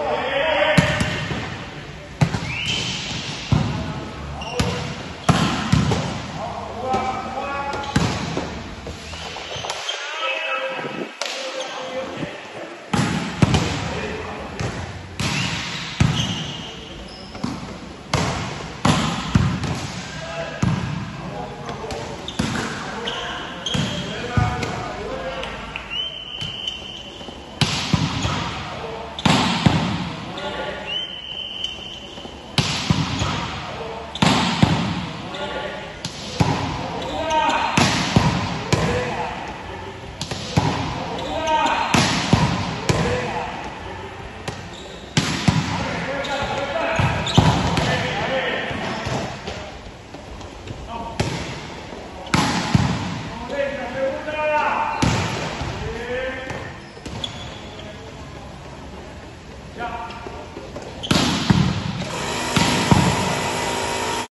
Oh, yeah.